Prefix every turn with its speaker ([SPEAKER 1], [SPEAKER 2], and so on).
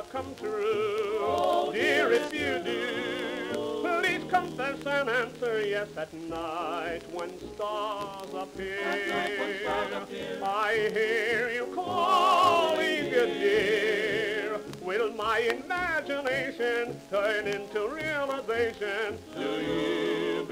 [SPEAKER 1] never come true. Oh, dear, if you do, please confess and answer yes at night when stars appear. I hear you calling, dear. Will my imagination turn into realization? Do you?